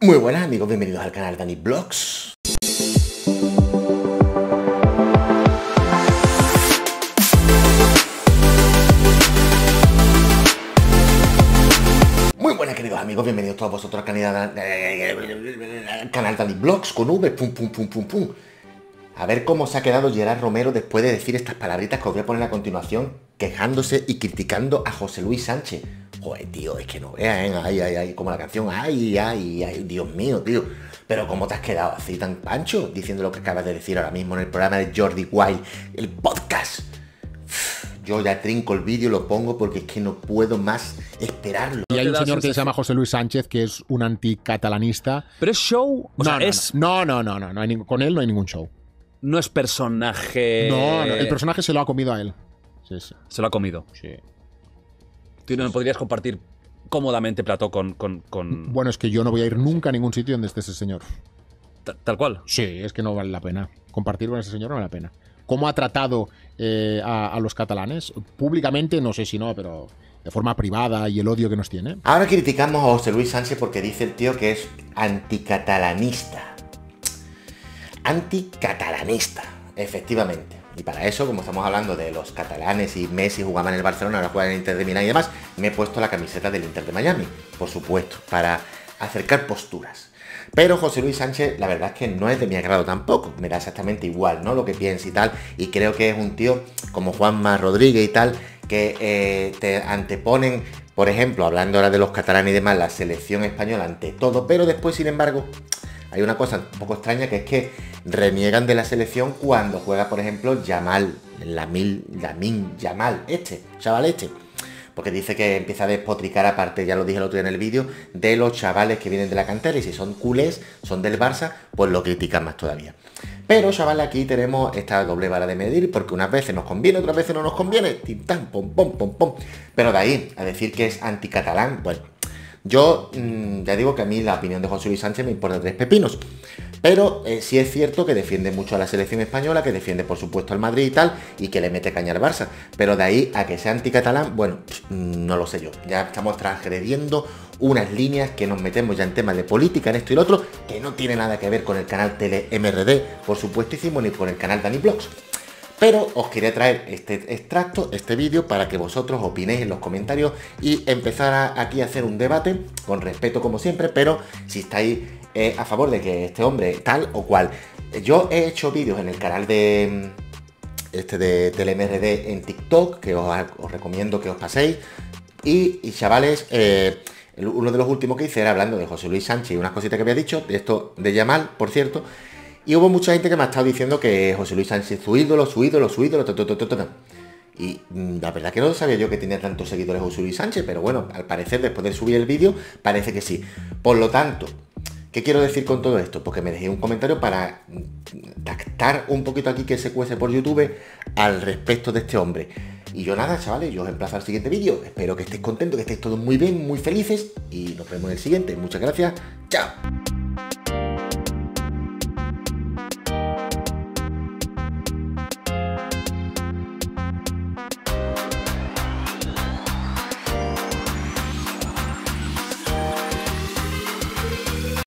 Muy buenas amigos, bienvenidos al canal Dani Vlogs. Muy buenas queridos amigos, bienvenidos todos vosotros al canal, al canal Dani Vlogs con V, pum pum pum pum pum. A ver cómo se ha quedado Gerard Romero después de decir estas palabritas que os voy a poner a continuación, quejándose y criticando a José Luis Sánchez. Joder, tío, es que no veas, ¿eh? Ay, ay, ay, como la canción, ay, ay, ay, Dios mío, tío. Pero ¿cómo te has quedado así tan pancho diciendo lo que acabas de decir ahora mismo en el programa de Jordi White, el podcast? Yo ya trinco el vídeo, lo pongo porque es que no puedo más esperarlo. Y hay un señor que se llama José Luis Sánchez que es un anticatalanista. Pero es show, o no, sea, no, es, no, no, no, no, no hay ningún- con él no hay ningún show. no es personaje. No, no, el personaje se lo ha comido a él. Sí, sí. Se lo ha comido. sí. Tú no podrías compartir cómodamente plató con. con, con- Bueno, es que yo no voy a ir nunca a ningún sitio donde esté ese señor. ta- tal cual. Sí, es que no vale la pena. Compartir con ese señor no vale la pena. ¿Cómo ha tratado eh, a, a los catalanes? Públicamente, no sé si no, pero de forma privada y el odio que nos tiene. Ahora criticamos a José Luis Sánchez porque dice el tío que es anticatalanista. Anticatalanista, efectivamente. Y para eso, como estamos hablando de los catalanes y Messi jugaba en el Barcelona, ahora juega en el Inter de Milán y demás, me he puesto la camiseta del Inter de Miami, por supuesto, para acercar posturas. Pero José Luis Sánchez, la verdad es que no es de mi agrado tampoco, me da exactamente igual, ¿no? Lo que piensa y tal, y creo que es un tío como Juanma Rodríguez y tal, que eh, te anteponen, por ejemplo, hablando ahora de los catalanes y demás, la selección española ante todo, pero después, sin embargo, hay una cosa un poco extraña que es que reniegan de la selección cuando juega, por ejemplo, Yamal, Lamil, Lamin Yamal, este, chaval este. Porque dice que empieza a despotricar, aparte, ya lo dije el otro día en el vídeo, de los chavales que vienen de la cantera y si son culés, son del Barça, pues lo critican más todavía. Pero, chaval, aquí tenemos esta doble vara de medir, porque unas veces nos conviene, otras veces no nos conviene, tan, pom, pom, pom, pom. Pero de ahí a decir que es anticatalán, bueno, yo mm, ya digo que a mí la opinión de José Luis Sánchez me importa tres pepinos. Pero eh, sí es cierto que defiende mucho a la selección española, que defiende por supuesto al Madrid y tal, y que le mete caña al Barça. Pero de ahí a que sea anticatalán, bueno, mm, no lo sé yo. Ya estamos transgrediendo unas líneas que nos metemos ya en temas de política, en esto y lo otro, que no tiene nada que ver con el canal Tele MRD, por supuestísimo, ni con el canal Dani Blogs. Pero os quería traer este extracto, este vídeo, para que vosotros opinéis en los comentarios y empezar aquí a hacer un debate, con respeto como siempre, pero si estáis eh, a favor de que este hombre tal o cual. Yo he hecho vídeos en el canal de mm, este de TeleMRD en TikTok, que os, recomiendo que os paséis. Y, chavales, eh, uno de los últimos que hice era hablando de José Luis Sánchez y unas cositas que había dicho, de esto de Yamal, por cierto. Y hubo mucha gente que me ha estado diciendo que José Luis Sánchez su ídolo, su ídolo, su ídolo, ta, ta, ta. Y mm, la verdad que no sabía yo que tenía tantos seguidores José Luis Sánchez, pero bueno, al parecer después de subir el vídeo parece que sí. Por lo tanto, ¿qué quiero decir con todo esto? Porque me dejé un comentario para mm, tactar un poquito aquí que se cuece por YouTube al respecto de este hombre. Y yo nada, chavales, yo os emplazo al siguiente vídeo. Espero que estéis contentos, que estéis todos muy bien, muy felices y nos vemos en el siguiente. Muchas gracias. Chao.